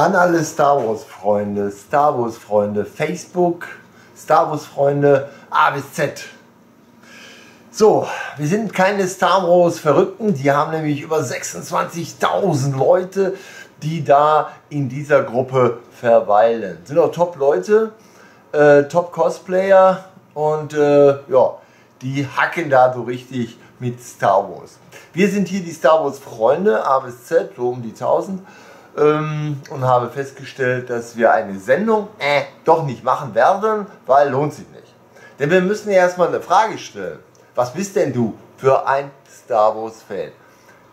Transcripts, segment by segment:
An alle Star Wars Freunde, Star Wars Freunde, Facebook, Star Wars Freunde, A bis Z. So, wir sind keine Star Wars Verrückten, die haben nämlich über 26.000 Leute, die da in dieser Gruppe verweilen. Sind auch Top Leute, äh, Top Cosplayer und äh, ja, die hacken da so richtig mit Star Wars. Wir sind hier die Star Wars Freunde, A bis Z, so um die 1000 ähm, und habe festgestellt, dass wir eine Sendung äh, doch nicht machen werden, weil lohnt sich nicht. Denn wir müssen ja erstmal eine Frage stellen. Was bist denn du für ein Star Wars Fan?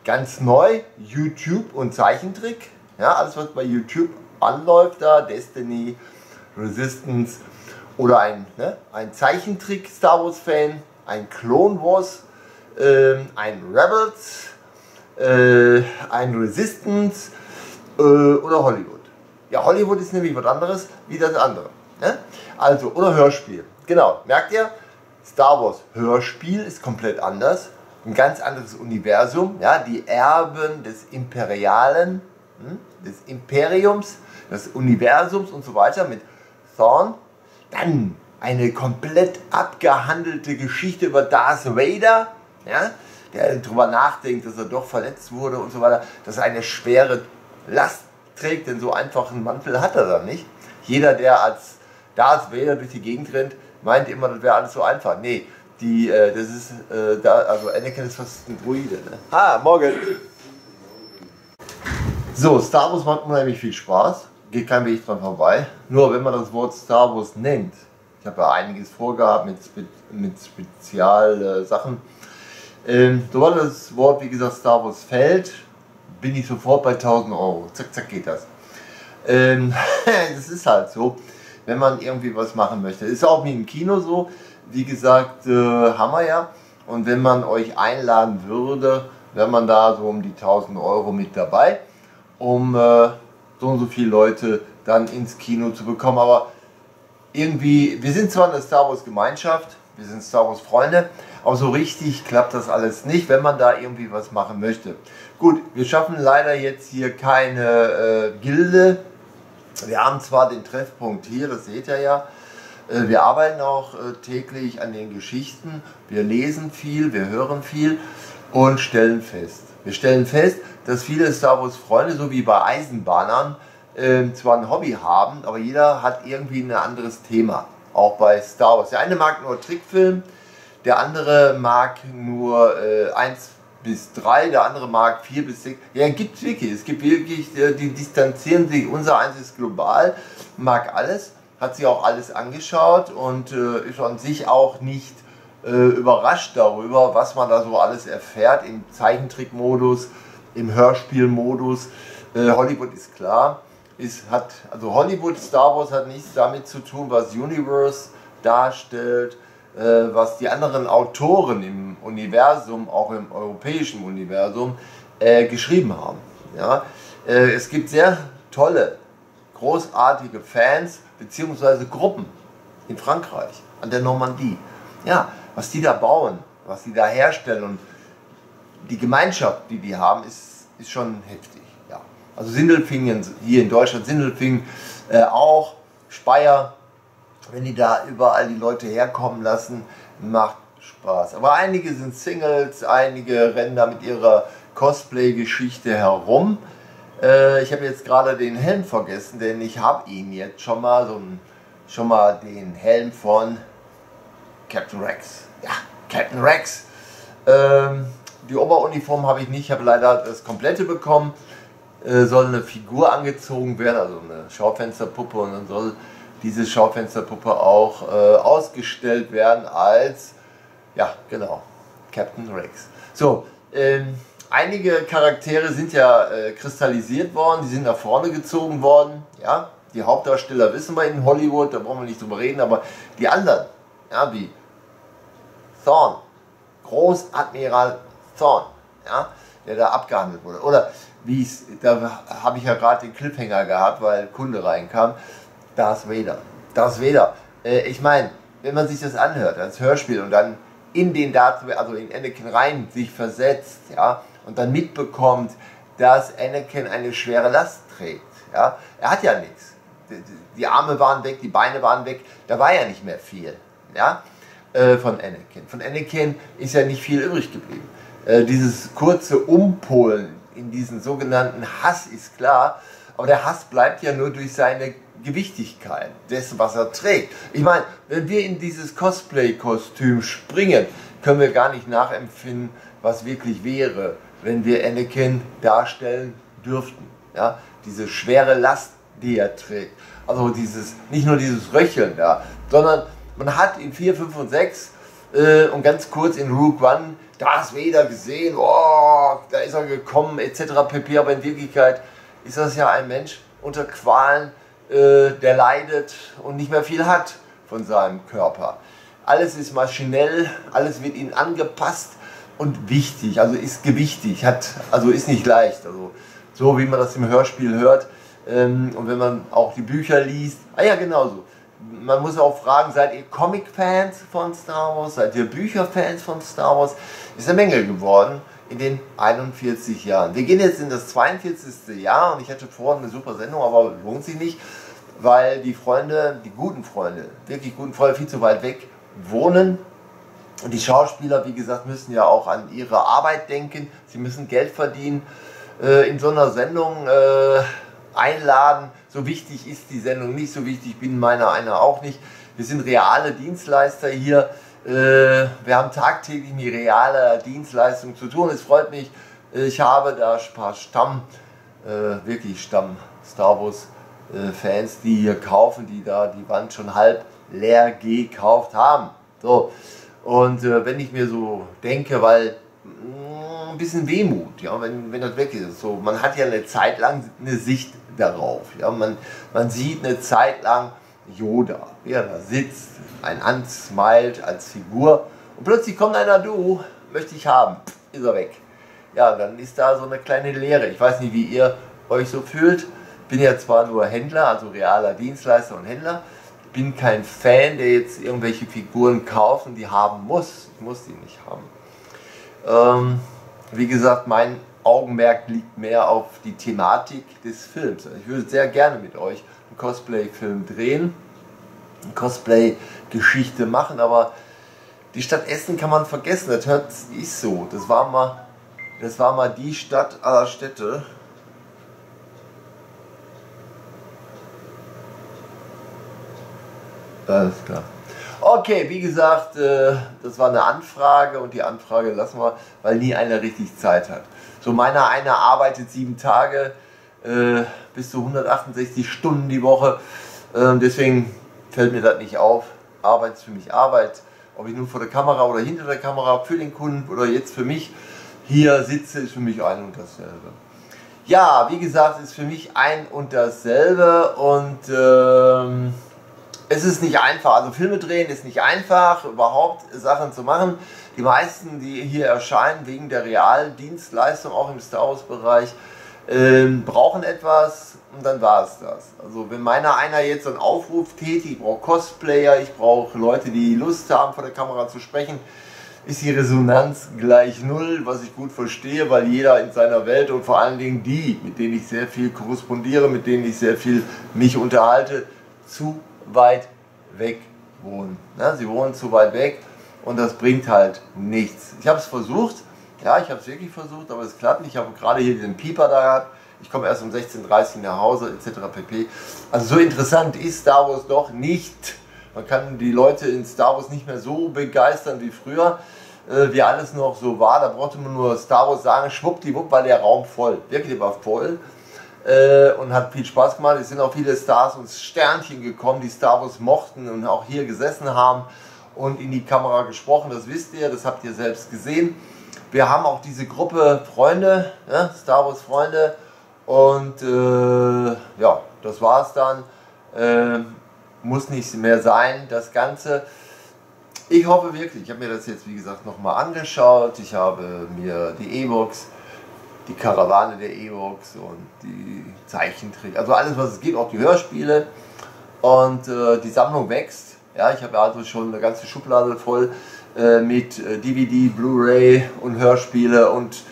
Ganz neu, YouTube und Zeichentrick. Ja, alles was bei YouTube anläuft da, Destiny, Resistance oder ein, ne, ein Zeichentrick Star Wars Fan, ein Clone Wars, äh, ein Rebels, äh, ein Resistance, äh, oder Hollywood. Ja, Hollywood ist nämlich was anderes wie das andere. Ne? Also, oder Hörspiel. Genau, merkt ihr? Star Wars Hörspiel ist komplett anders. Ein ganz anderes Universum. Ja, die Erben des Imperialen, hm, des Imperiums, des Universums und so weiter mit Thorn. Dann eine komplett abgehandelte Geschichte über Darth Vader. Ja, der darüber nachdenkt, dass er doch verletzt wurde und so weiter. Das ist eine schwere Last trägt, denn so einfach einen Mantel hat er dann nicht. Jeder, der als Darth Vader durch die Gegend rennt, meint immer, das wäre alles so einfach. Nee, die, äh, das ist, äh, da, also Anakin ist fast ein Druide. Ne? Ah, morgen. So, Star Wars macht unheimlich viel Spaß. Geht kein Weg dran vorbei. Nur wenn man das Wort Star Wars nennt, ich habe ja einiges vorgehabt mit, mit, mit Spezialsachen. Äh, ähm, sobald das Wort, wie gesagt, Star Wars fällt, bin ich sofort bei 1000 Euro. Zack, zack geht das. Ähm, das ist halt so, wenn man irgendwie was machen möchte. Ist auch wie im Kino so. Wie gesagt, äh, haben wir ja. Und wenn man euch einladen würde, wäre man da so um die 1000 Euro mit dabei, um äh, so und so viele Leute dann ins Kino zu bekommen. Aber irgendwie, wir sind zwar eine Star Wars Gemeinschaft, wir sind Star Wars Freunde, aber so richtig klappt das alles nicht, wenn man da irgendwie was machen möchte. Gut, wir schaffen leider jetzt hier keine äh, Gilde. Wir haben zwar den Treffpunkt hier, das seht ihr ja. Äh, wir arbeiten auch äh, täglich an den Geschichten. Wir lesen viel, wir hören viel und stellen fest. Wir stellen fest, dass viele Star Wars Freunde, so wie bei Eisenbahnern, äh, zwar ein Hobby haben, aber jeder hat irgendwie ein anderes Thema. Auch bei Star Wars. Der eine mag nur Trickfilm, der andere mag nur äh, 1 bis 3, der andere mag 4 bis 6. Ja, gibt wirklich. Es gibt wirklich, äh, die distanzieren sich. Unser eins ist global, mag alles, hat sich auch alles angeschaut und äh, ist an sich auch nicht äh, überrascht darüber, was man da so alles erfährt im Zeichentrickmodus, im Hörspielmodus. Äh, Hollywood ist klar. Ist, hat, also Hollywood Star Wars hat nichts damit zu tun, was Universe darstellt äh, was die anderen Autoren im Universum, auch im europäischen Universum, äh, geschrieben haben. Ja? Äh, es gibt sehr tolle, großartige Fans bzw. Gruppen in Frankreich, an der Normandie. Ja, was die da bauen, was die da herstellen und die Gemeinschaft, die die haben, ist, ist schon heftig. Also Sindelfingen, hier in Deutschland Sindelfingen äh, auch, Speyer, wenn die da überall die Leute herkommen lassen, macht Spaß. Aber einige sind Singles, einige rennen da mit ihrer Cosplay-Geschichte herum. Äh, ich habe jetzt gerade den Helm vergessen, denn ich habe ihn jetzt schon mal, so schon mal den Helm von Captain Rex. Ja, Captain Rex. Ähm, die Oberuniform habe ich nicht, ich habe leider das komplette bekommen. Äh, soll eine Figur angezogen werden, also eine Schaufensterpuppe und dann soll diese Schaufensterpuppe auch äh, ausgestellt werden als, ja genau, Captain Rex. So, ähm, einige Charaktere sind ja äh, kristallisiert worden, die sind nach vorne gezogen worden, ja. Die Hauptdarsteller wissen wir in Hollywood, da brauchen wir nicht drüber reden, aber die anderen, ja, wie Thorn, Großadmiral Thorn, ja, der da abgehandelt wurde. Oder wie es, da habe ich ja gerade den Cliffhanger gehabt, weil Kunde reinkam. Darth Vader. Darth Vader. Äh, ich meine, wenn man sich das anhört als Hörspiel und dann in den Vader, also in Anakin rein sich versetzt, ja, und dann mitbekommt, dass Anakin eine schwere Last trägt, Ja? Er hat ja nichts. Die Arme waren weg, die Beine waren weg, da war ja nicht mehr viel. Ja? Äh, von Anakin. Von Anakin ist ja nicht viel übrig geblieben. Äh, dieses kurze Umpolen in diesen sogenannten Hass ist klar, aber der Hass bleibt ja nur durch seine Gewichtigkeit dessen, was er trägt. Ich meine, wenn wir in dieses Cosplay-Kostüm springen, können wir gar nicht nachempfinden, was wirklich wäre, wenn wir Anakin darstellen dürften. Ja? Diese schwere Last, die er trägt. Also dieses, nicht nur dieses Röcheln, ja, sondern man hat in 4, 5 und 6 äh, und ganz kurz in Rook One Darth Vader gesehen, oh, da ist er gekommen, etc. pp. Aber in Wirklichkeit ist das ja ein Mensch unter Qualen, äh, der leidet und nicht mehr viel hat von seinem Körper. Alles ist maschinell, alles wird ihnen angepasst und wichtig, also ist gewichtig, hat, also ist nicht leicht. Also so wie man das im Hörspiel hört ähm, und wenn man auch die Bücher liest. Ah ja, genauso. Man muss auch fragen, seid ihr Comic-Fans von Star Wars? Seid ihr Bücher-Fans von Star Wars? Ist eine Menge geworden in den 41 Jahren. Wir gehen jetzt in das 42. Jahr und ich hatte vorhin eine super Sendung, aber lohnt sich nicht, weil die Freunde, die guten Freunde, wirklich guten Freunde viel zu weit weg wohnen. Und die Schauspieler, wie gesagt, müssen ja auch an ihre Arbeit denken. Sie müssen Geld verdienen. Äh, in so einer Sendung äh, einladen. So wichtig ist die Sendung nicht, so wichtig bin meiner einer auch nicht. Wir sind reale Dienstleister hier. Äh, wir haben tagtäglich mit realer Dienstleistung zu tun. Es freut mich, ich habe da ein paar Stamm, äh, wirklich Stamm Star Wars äh, Fans, die hier kaufen, die da die Wand schon halb leer gekauft haben. So. Und wenn ich mir so denke, weil mm, ein bisschen Wehmut, ja, wenn, wenn das weg ist. So, man hat ja eine Zeit lang eine Sicht darauf. Ja, man, man sieht eine Zeit lang Yoda, wie er da sitzt, ein ansmiled als Figur und plötzlich kommt einer, du, möchte ich haben, ist er weg. Ja, dann ist da so eine kleine Leere. Ich weiß nicht, wie ihr euch so fühlt. Bin ja zwar nur Händler, also realer Dienstleister und Händler, bin kein Fan, der jetzt irgendwelche Figuren kauft und die haben muss. Ich muss die nicht haben. Ähm, wie gesagt, mein Augenmerk liegt mehr auf die Thematik des Films. Ich würde sehr gerne mit euch einen Cosplay-Film drehen Cosplay-Geschichte machen, aber die Stadt Essen kann man vergessen, das hört ist so. Das war mal, das war mal die Stadt aller Städte. Alles klar. Okay, wie gesagt, äh, das war eine Anfrage und die Anfrage lassen wir, weil nie einer richtig Zeit hat. So meiner einer arbeitet sieben Tage äh, bis zu 168 Stunden die Woche. Ähm, deswegen fällt mir das nicht auf. Arbeit ist für mich Arbeit. Ob ich nun vor der Kamera oder hinter der Kamera für den Kunden oder jetzt für mich hier sitze, ist für mich ein und dasselbe. Ja, wie gesagt, ist für mich ein und dasselbe und ähm, es ist nicht einfach. Also Filme drehen ist nicht einfach, überhaupt Sachen zu machen. Die meisten, die hier erscheinen, wegen der Realdienstleistung, auch im Star Wars Bereich, ähm, brauchen etwas und dann war es das. Also wenn meiner einer jetzt einen Aufruf tätigt, ich brauche Cosplayer, ich brauche Leute, die Lust haben, vor der Kamera zu sprechen, ist die Resonanz gleich null, was ich gut verstehe, weil jeder in seiner Welt und vor allen Dingen die, mit denen ich sehr viel korrespondiere, mit denen ich sehr viel mich unterhalte, zu weit weg wohnen. Ja, sie wohnen zu weit weg und das bringt halt nichts. Ich habe es versucht, ja, ich habe es wirklich versucht, aber es klappt nicht. Ich habe gerade hier diesen Pieper da gehabt. Ich komme erst um 16.30 Uhr nach Hause, etc. pp. Also so interessant ist Star Wars doch nicht. Man kann die Leute in Star Wars nicht mehr so begeistern wie früher, äh, wie alles noch so war. Da brauchte man nur Star Wars sagen, schwuppdiwupp war der Raum voll. Wirklich war voll. Äh, und hat viel Spaß gemacht. Es sind auch viele Stars und Sternchen gekommen, die Star Wars mochten und auch hier gesessen haben und in die Kamera gesprochen. Das wisst ihr, das habt ihr selbst gesehen. Wir haben auch diese Gruppe Freunde, ja, Star Wars Freunde. Und äh, ja, das war es dann. Äh, muss nicht mehr sein, das Ganze. Ich hoffe wirklich, ich habe mir das jetzt wie gesagt nochmal angeschaut. Ich habe mir die E-Books, die Karawane der E-Books und die Zeichentrick, also alles was es gibt, auch die Hörspiele. Und äh, die Sammlung wächst. Ja, ich habe also schon eine ganze Schublade voll äh, mit DVD, äh, Blu-ray und Hörspiele und,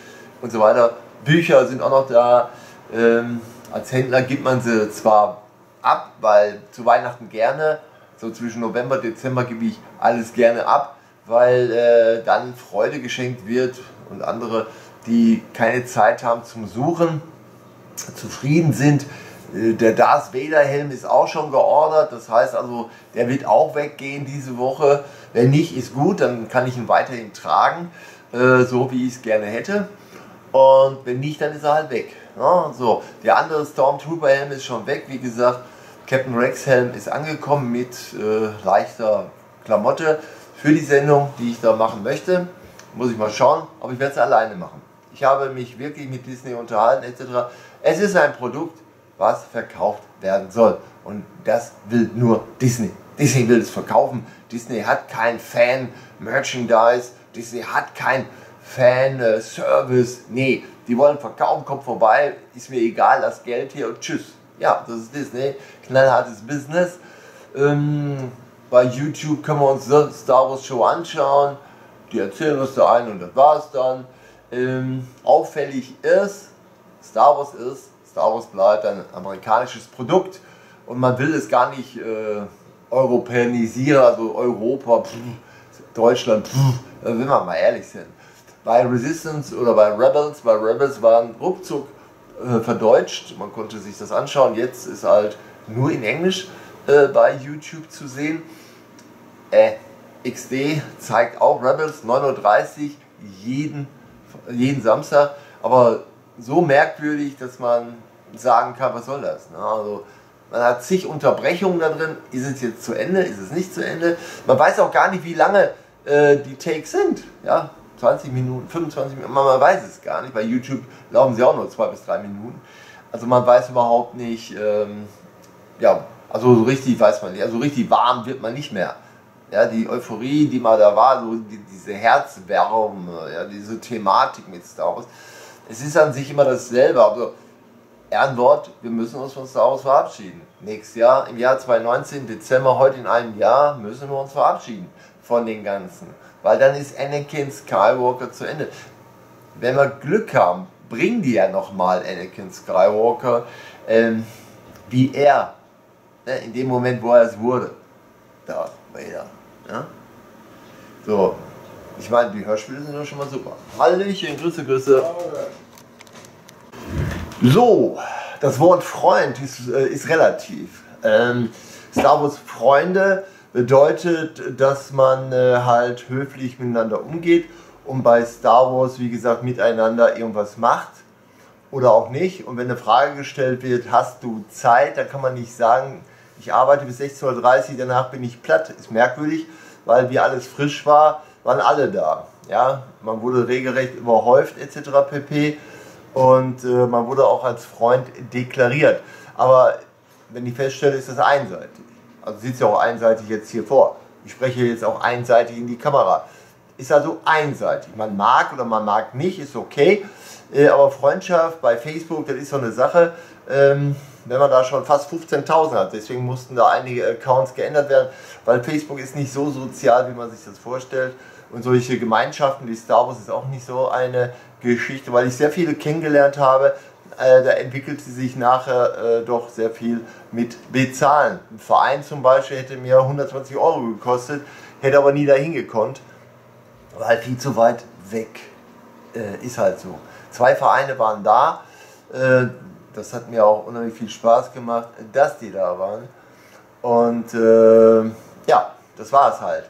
und so weiter. Bücher sind auch noch da. Ähm, Als Händler gibt man sie zwar ab, weil zu Weihnachten gerne, so zwischen November, Dezember gebe ich alles gerne ab, weil äh, dann Freude geschenkt wird und andere, die keine Zeit haben zum Suchen, zufrieden sind. Äh, der Darth Vader Helm ist auch schon geordert, das heißt also, der wird auch weggehen diese Woche. Wenn nicht, ist gut, dann kann ich ihn weiterhin tragen, äh, so wie ich es gerne hätte. Und wenn nicht, dann ist er halt weg. Ja, so, der andere Stormtrooper Helm ist schon weg, wie gesagt. Captain Rex Helm ist angekommen mit äh, leichter Klamotte für die Sendung, die ich da machen möchte. Muss ich mal schauen, aber ich werde es alleine machen. Ich habe mich wirklich mit Disney unterhalten etc. Es ist ein Produkt, was verkauft werden soll. Und das will nur Disney. Disney will es verkaufen. Disney hat kein Fan-Merchandise. Disney hat kein Fan-Service. Nee, die wollen verkaufen, kommt vorbei, ist mir egal, das Geld hier und tschüss. Ja, das ist Disney. Knallhartes Business. Ähm, bei YouTube können wir uns Star Wars Show anschauen. Die erzählen uns da ein und das war's dann. Ähm, auffällig ist, Star Wars ist, Star Wars bleibt ein amerikanisches Produkt und man will es gar nicht äh, europäisieren, also Europa, pff, Deutschland, pff, wenn wir mal ehrlich sind. Bei Resistance oder bei Rebels, bei Rebels waren ruckzuck äh, verdeutscht, man konnte sich das anschauen, jetzt ist halt nur in Englisch äh, bei YouTube zu sehen. Äh, XD zeigt auch Rebels 9.30 Uhr jeden, jeden Samstag, aber so merkwürdig, dass man sagen kann, was soll das? Ne? Also, man hat zig Unterbrechungen da drin. Ist es jetzt zu Ende? Ist es nicht zu Ende? Man weiß auch gar nicht, wie lange äh, die Takes sind. Ja, 20 Minuten, 25 Minuten, man, weiß es gar nicht. Bei YouTube laufen sie auch nur zwei bis drei Minuten. Also man weiß überhaupt nicht, ähm, ja, also so richtig weiß man nicht, also richtig warm wird man nicht mehr. Ja, die Euphorie, die mal da war, so die, diese Herzwärme, ja, diese Thematik mit Star Wars, es ist an sich immer dasselbe. Also Ehrenwort, wir müssen uns von Star Wars verabschieden. Nächstes Jahr, im Jahr 2019, Dezember, heute in einem Jahr, müssen wir uns verabschieden von den Ganzen. Weil dann ist Anakin Skywalker zu Ende. Wenn wir Glück haben, bringen die ja nochmal Anakin Skywalker, ähm, wie er, ne, in dem Moment, wo er es wurde. Darth Vader. Ja? So, ich meine, die Hörspiele sind doch schon mal super. Hallöchen, Grüße, Grüße. So, das Wort Freund ist, äh, ist relativ. Ähm, Star Wars Freunde bedeutet, dass man äh, halt höflich miteinander umgeht und bei Star Wars, wie gesagt, miteinander irgendwas macht oder auch nicht. Und wenn eine Frage gestellt wird, hast du Zeit, dann kann man nicht sagen, ich arbeite bis 16.30 Uhr, danach bin ich platt. Ist merkwürdig, weil wie alles frisch war, waren alle da. Ja, man wurde regelrecht überhäuft etc. pp. Und äh, man wurde auch als Freund deklariert. Aber wenn ich feststelle, ist das einseitig. Also sieht es ja auch einseitig jetzt hier vor. Ich spreche jetzt auch einseitig in die Kamera. Ist also einseitig. Man mag oder man mag nicht, ist okay. Äh, aber Freundschaft bei Facebook, das ist so eine Sache. Ähm, wenn man da schon fast 15.000 hat. Deswegen mussten da einige Accounts geändert werden, weil Facebook ist nicht so sozial, wie man sich das vorstellt. Und solche Gemeinschaften, die Star Wars ist auch nicht so eine Geschichte, weil ich sehr viele kennengelernt habe. Äh, da entwickelt sie sich nachher äh, doch sehr viel mit Bezahlen. Ein Verein zum Beispiel hätte mir 120 Euro gekostet, hätte aber nie dahin gekonnt, weil viel zu weit weg äh, ist halt so. Zwei Vereine waren da, äh, das hat mir auch unheimlich viel Spaß gemacht, dass die da waren. Und äh, ja, das war es halt.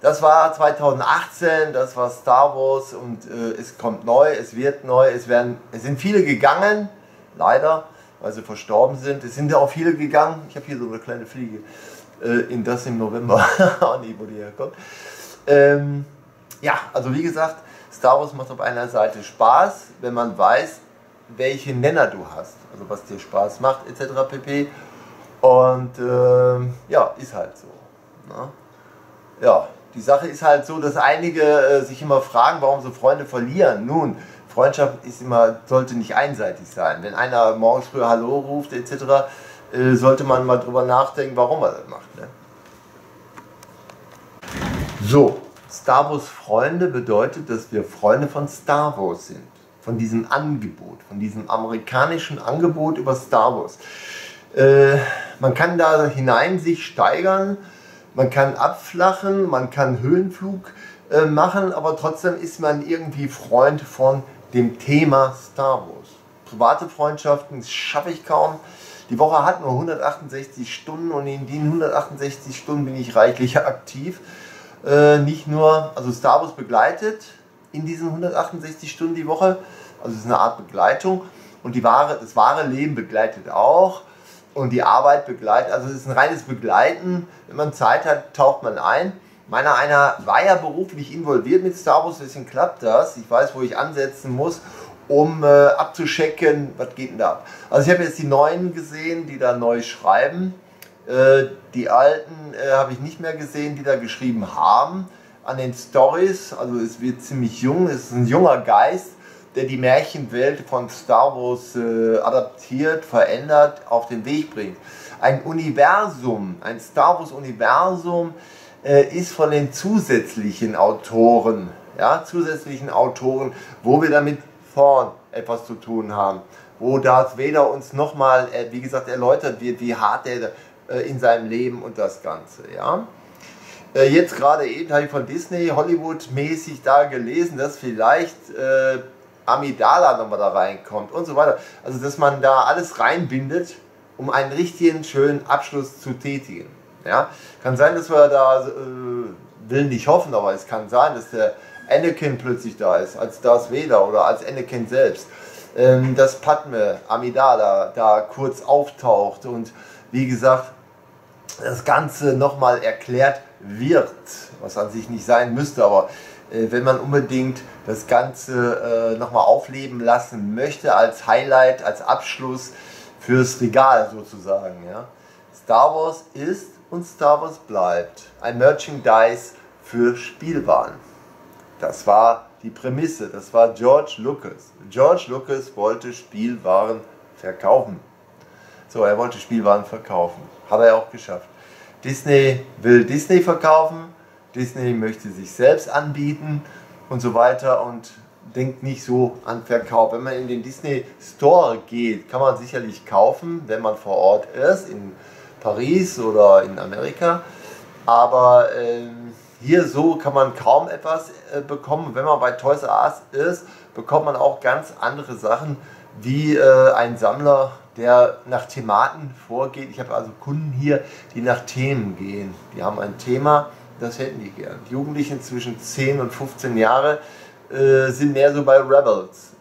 Das war 2018, das war Star Wars und äh, es kommt neu, es wird neu, es, werden, es sind viele gegangen, leider, weil sie verstorben sind. Es sind ja auch viele gegangen, ich habe hier so eine kleine Fliege, äh, in das im November, auch nicht, wo die herkommt. Ähm, ja, also wie gesagt, Star Wars macht auf einer Seite Spaß, wenn man weiß, welche Nenner du hast, also was dir Spaß macht, etc. pp. Und äh, ja, ist halt so. Ne? Ja, die Sache ist halt so, dass einige äh, sich immer fragen, warum so Freunde verlieren. Nun, Freundschaft ist immer, sollte nicht einseitig sein. Wenn einer morgens früh Hallo ruft etc., äh, sollte man mal drüber nachdenken, warum er das macht. Ne? So, Star Wars Freunde bedeutet, dass wir Freunde von Star Wars sind. Von diesem Angebot, von diesem amerikanischen Angebot über Star Wars. Äh, man kann da hinein sich steigern, man kann abflachen, man kann Höhenflug äh, machen, aber trotzdem ist man irgendwie Freund von dem Thema Star Wars. Private Freundschaften schaffe ich kaum. Die Woche hat nur 168 Stunden und in den 168 Stunden bin ich reichlich aktiv. Äh, nicht nur, also Star Wars begleitet in diesen 168 Stunden die Woche, also es ist eine Art Begleitung und die wahre, das wahre Leben begleitet auch und die Arbeit begleitet, also es ist ein reines Begleiten. Wenn man Zeit hat, taucht man ein. Meiner einer war ja beruflich involviert mit Star Wars, deswegen klappt das. Ich weiß, wo ich ansetzen muss, um äh, abzuschecken, was geht denn da ab. Also ich habe jetzt die neuen gesehen, die da neu schreiben. Äh, die alten äh, habe ich nicht mehr gesehen, die da geschrieben haben an den Stories. Also es wird ziemlich jung, es ist ein junger Geist, der die Märchenwelt von Star Wars äh, adaptiert, verändert, auf den Weg bringt. Ein Universum, ein Star Wars Universum äh, ist von den zusätzlichen Autoren, ja, zusätzlichen Autoren, wo wir damit vorn etwas zu tun haben, wo Darth Vader uns nochmal, äh, wie gesagt, erläutert wird, wie hart er äh, in seinem Leben und das Ganze, ja. Äh, jetzt gerade eben habe ich von Disney Hollywood-mäßig da gelesen, dass vielleicht äh, Amidala nochmal da reinkommt und so weiter. Also, dass man da alles reinbindet, um einen richtigen, schönen Abschluss zu tätigen. Ja? Kann sein, dass wir da, äh, will nicht hoffen, aber es kann sein, dass der Anakin plötzlich da ist, als Darth Vader oder als Anakin selbst. Ähm, dass Padme Amidala da kurz auftaucht und wie gesagt, das Ganze nochmal erklärt wird, was an sich nicht sein müsste, aber äh, wenn man unbedingt das Ganze äh, nochmal aufleben lassen möchte, als Highlight, als Abschluss fürs Regal sozusagen. Ja. Star Wars ist und Star Wars bleibt ein Merchandise für Spielwaren. Das war die Prämisse, das war George Lucas. George Lucas wollte Spielwaren verkaufen. So, er wollte Spielwaren verkaufen. Hat er auch geschafft. Disney will Disney verkaufen, Disney möchte sich selbst anbieten und so weiter und denkt nicht so an Verkauf. Wenn man in den Disney Store geht, kann man sicherlich kaufen, wenn man vor Ort ist, in Paris oder in Amerika. Aber äh, hier so kann man kaum etwas äh, bekommen. Wenn man bei Toys R Us ist, bekommt man auch ganz andere Sachen wie äh, ein Sammler der nach Thematen vorgeht. Ich habe also Kunden hier, die nach Themen gehen. Die haben ein Thema, das hätten die gern. Die Jugendlichen zwischen 10 und 15 Jahre äh, sind mehr so bei Rebels.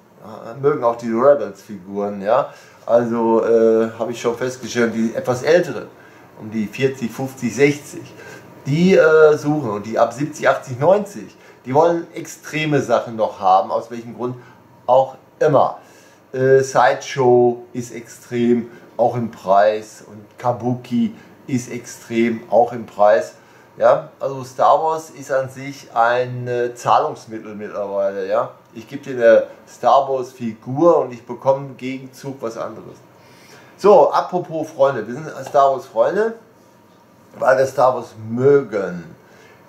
Mögen auch die Rebels-Figuren, ja. Also äh, habe ich schon festgestellt, die etwas ältere, um die 40, 50, 60, die äh, suchen und die ab 70, 80, 90, die wollen extreme Sachen noch haben, aus welchem Grund auch immer. Äh, Sideshow ist extrem, auch im Preis. Und Kabuki ist extrem, auch im Preis. Ja, also Star Wars ist an sich ein äh, Zahlungsmittel mittlerweile. Ja, ich gebe dir eine Star Wars Figur und ich bekomme im Gegenzug was anderes. So, apropos Freunde, wir sind Star Wars Freunde, weil wir Star Wars mögen.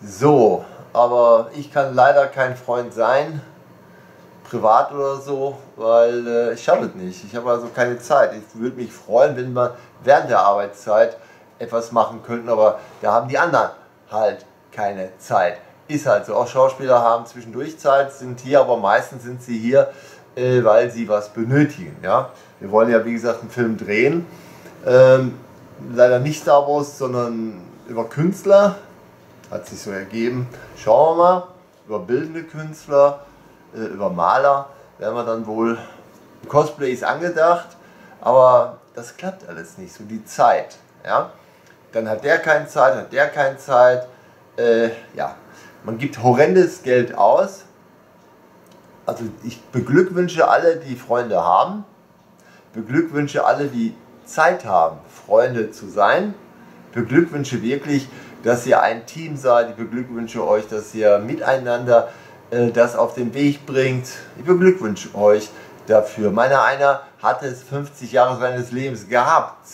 So, aber ich kann leider kein Freund sein, privat oder so, weil äh, ich schaffe es nicht. Ich habe also keine Zeit. Ich würde mich freuen, wenn wir während der Arbeitszeit etwas machen könnten, aber da haben die anderen halt keine Zeit. Ist halt so. Auch Schauspieler haben zwischendurch Zeit, sind hier, aber meistens sind sie hier, äh, weil sie was benötigen. Ja? Wir wollen ja, wie gesagt, einen Film drehen. Ähm, leider nicht Star Wars, sondern über Künstler. Hat sich so ergeben. Schauen wir mal. Über bildende Künstler äh, über Maler werden wir dann wohl. Cosplay angedacht, aber das klappt alles nicht, so die Zeit. Ja? Dann hat der keine Zeit, hat der keine Zeit. Äh, ja, man gibt horrendes Geld aus. Also ich beglückwünsche alle, die Freunde haben. Beglückwünsche alle, die Zeit haben, Freunde zu sein. Beglückwünsche wirklich, dass ihr ein Team seid. Ich beglückwünsche euch, dass ihr miteinander das auf den Weg bringt. Ich beglückwünsche euch dafür. Meiner einer hat es 50 Jahre seines Lebens gehabt,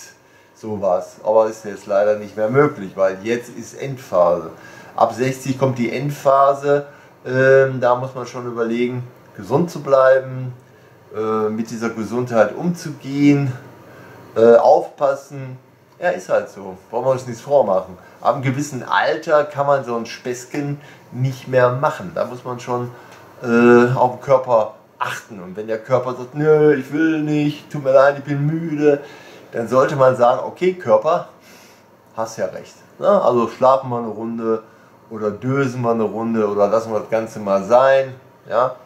sowas, aber ist jetzt leider nicht mehr möglich, weil jetzt ist Endphase. Ab 60 kommt die Endphase, ähm, da muss man schon überlegen, gesund zu bleiben, äh, mit dieser Gesundheit umzugehen, äh, aufpassen. Ja, ist halt so. Wollen wir uns nichts vormachen. Ab einem gewissen Alter kann man so ein Späßchen nicht mehr machen. Da muss man schon äh, auf den Körper achten. Und wenn der Körper sagt, nö, ich will nicht, tut mir leid, ich bin müde, dann sollte man sagen, okay Körper, hast ja recht. Ne? Also schlafen wir eine Runde oder dösen wir eine Runde oder lassen wir das Ganze mal sein. Ja?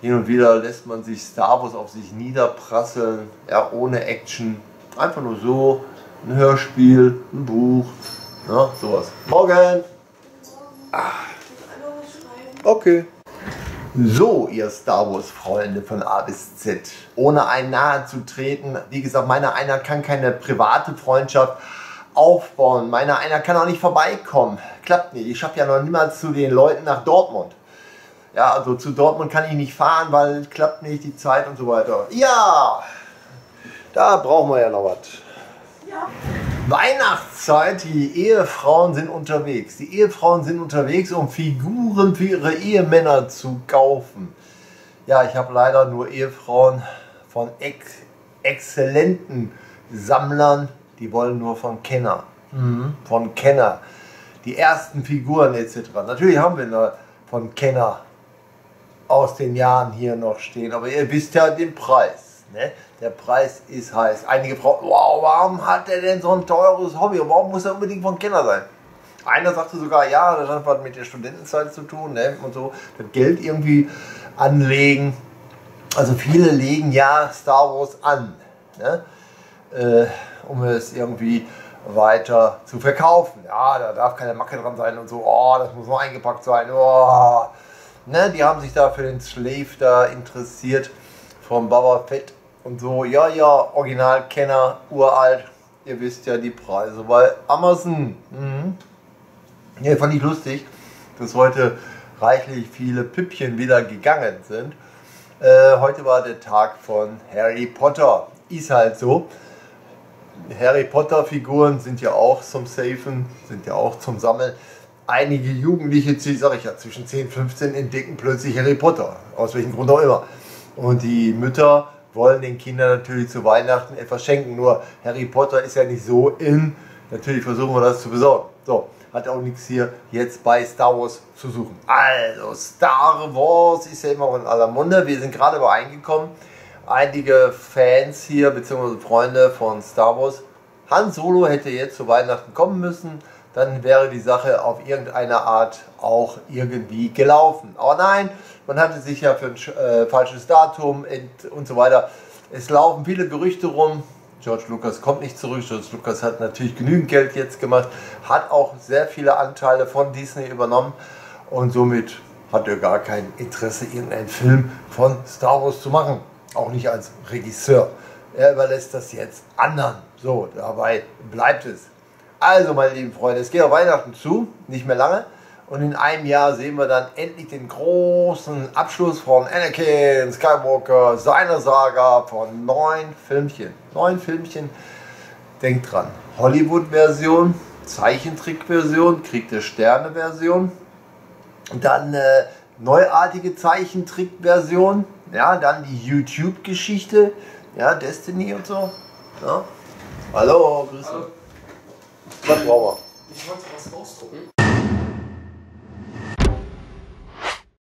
Hin und wieder lässt man sich Star Wars auf sich niederprasseln, ja, ohne Action. Einfach nur so, ein Hörspiel, ein Buch, ja, sowas. Morgen! Ah. Okay. So, ihr Star Wars-Freunde von A bis Z. Ohne einen nahe zu treten, wie gesagt, meiner einer kann keine private Freundschaft aufbauen. Meiner einer kann auch nicht vorbeikommen. Klappt nicht. Ich schaffe ja noch niemals zu den Leuten nach Dortmund. Ja, also zu Dortmund kann ich nicht fahren, weil klappt nicht die Zeit und so weiter. Ja, da brauchen wir ja noch was. Ja. Weihnachtszeit, die Ehefrauen sind unterwegs. Die Ehefrauen sind unterwegs, um Figuren für ihre Ehemänner zu kaufen. Ja, ich habe leider nur Ehefrauen von ex exzellenten Sammlern, die wollen nur von Kenner. Mhm. Von Kenner. Die ersten Figuren etc. Natürlich haben wir noch von Kenner aus den Jahren hier noch stehen, aber ihr wisst ja den Preis. Ne? Der Preis ist heiß. Einige fragen, wow, warum hat er denn so ein teures Hobby und warum muss er unbedingt von Kenner sein? Einer sagte sogar, ja, das hat was mit der Studentenzeit zu tun ne? und so, das Geld irgendwie anlegen. Also viele legen ja Star Wars an, ne? äh, um es irgendwie weiter zu verkaufen. Ja, da darf keine Macke dran sein und so, oh, das muss nur eingepackt sein. Oh. Ne? Die haben sich da für den Slave da interessiert vom Baba Fett und so, ja, ja, Originalkenner, uralt, ihr wisst ja die Preise, weil Amazon, mh, ja, fand ich lustig, dass heute reichlich viele Püppchen wieder gegangen sind. Äh, heute war der Tag von Harry Potter. Ist halt so. Harry Potter Figuren sind ja auch zum Safen, sind ja auch zum Sammeln. Einige Jugendliche, sage ich ja, zwischen 10 und 15 entdecken plötzlich Harry Potter. Aus welchem Grund auch immer. Und die Mütter wollen den Kindern natürlich zu Weihnachten etwas schenken. Nur Harry Potter ist ja nicht so in. Natürlich versuchen wir das zu besorgen. So, hat auch nichts hier jetzt bei Star Wars zu suchen. Also, Star Wars ist ja immer in aller Munde. Wir sind gerade übereingekommen. Einige Fans hier, beziehungsweise Freunde von Star Wars. Han Solo hätte jetzt zu Weihnachten kommen müssen. Dann wäre die Sache auf irgendeine Art auch irgendwie gelaufen. Aber nein, man hatte sich ja für ein äh, falsches Datum und so weiter. Es laufen viele Gerüchte rum. George Lucas kommt nicht zurück. George Lucas hat natürlich genügend Geld jetzt gemacht, hat auch sehr viele Anteile von Disney übernommen und somit hat er gar kein Interesse, irgendeinen Film von Star Wars zu machen. Auch nicht als Regisseur. Er überlässt das jetzt anderen. So, dabei bleibt es. Also, meine lieben Freunde, es geht auf Weihnachten zu, nicht mehr lange. Und in einem Jahr sehen wir dann endlich den großen Abschluss von Anakin Skywalker, seiner Saga von neun Filmchen. Neun Filmchen. Denkt dran, Hollywood-Version, Zeichentrick-Version, Krieg der Sterne-Version, dann äh, neuartige Zeichentrick-Version, ja, dann die YouTube-Geschichte, ja, Destiny und so. Ja. Hallo, grüß dich. Was brauchen wir? Ich wollte was ausdrucken.